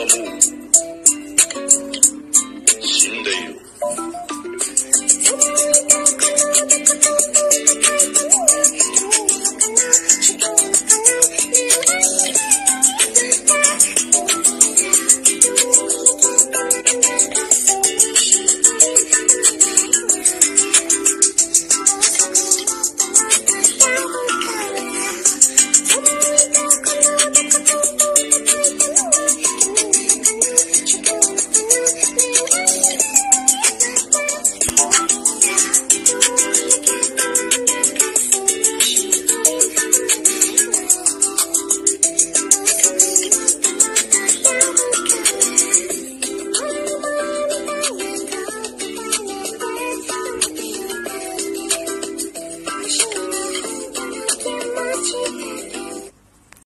はもう死んでいる。